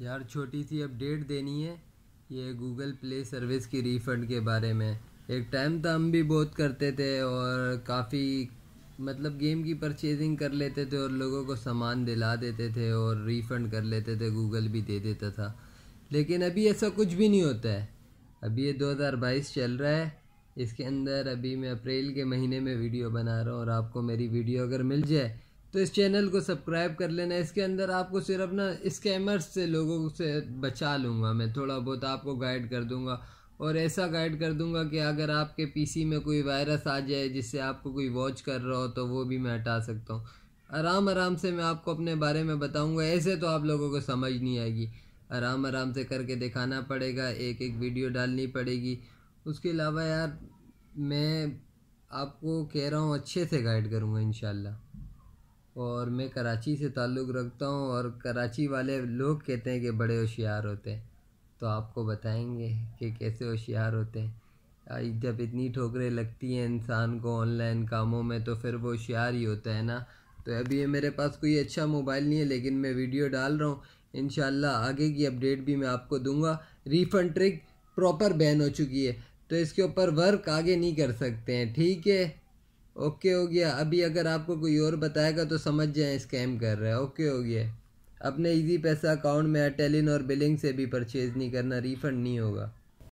यार छोटी सी अपडेट देनी है, ये गूगल प्ले सर्विस की रिफ़ंड के बारे में। एक टाइम तो हम भी बहुत करते थे और काफ़ी मतलब गेम की परचेजिंग कर लेते थे और लोगों को सामान दिला देते थे और रिफ़ंड कर लेते थे गूगल भी दे देता था। लेकिन अभी ऐसा कुछ भी नहीं होता है। अभी ये 2022 चल रहा है, इसके अंदर अभी मैं अप्रैल के महीने में वीडियो बना रहा हूँ और आपको मेरी वीडियो अगर मिल जाए तो इस चैनल को सब्सक्राइब कर लेना। इसके अंदर आपको सिर्फ़ ना स्कैमर्स से लोगों से बचा लूँगा मैं, थोड़ा बहुत आपको गाइड कर दूँगा। और ऐसा गाइड कर दूँगा कि अगर आपके पीसी में कोई वायरस आ जाए जिससे आपको कोई वॉच कर रहा हो तो वो भी मैं हटा सकता हूँ। आराम आराम से मैं आपको अपने बारे में बताऊँगा। ऐसे तो आप लोगों को समझ नहीं आएगी। आराम आराम से करके दिखाना पड़ेगा एक एक वीडियो डालनी पड़ेगी। उसके अलावा यार, मैं आपको कह रहा हूँ, अच्छे से गाइड करूँगा इन और मैं कराची से ताल्लुक़ रखता हूँ और कराची वाले लोग कहते हैं कि बड़े होशियार होते हैं। तो आपको बताएँगे कि कैसे होशियार होते हैं। जब इतनी ठोकरें लगती हैं इंसान को ऑनलाइन कामों में तो फिर वो होशियार ही होता है ना। तो अभी ये मेरे पास कोई अच्छा मोबाइल नहीं है, लेकिन मैं वीडियो डाल रहा हूँ। इन आगे की अपडेट भी मैं आपको दूँगा। रिफ़ंड ट्रिक प्रॉपर बैन हो चुकी है तो इसके ऊपर वर्क आगे नहीं कर सकते हैं, ठीक है? ओके हो गया। अभी अगर आपको कोई और बताएगा तो समझ जाए, स्कैम कर रहा है। ओके हो गया। अपने इजी पैसा अकाउंट में टेलिन और बिलिंग से भी परचेज़ नहीं करना रिफ़ंड नहीं होगा।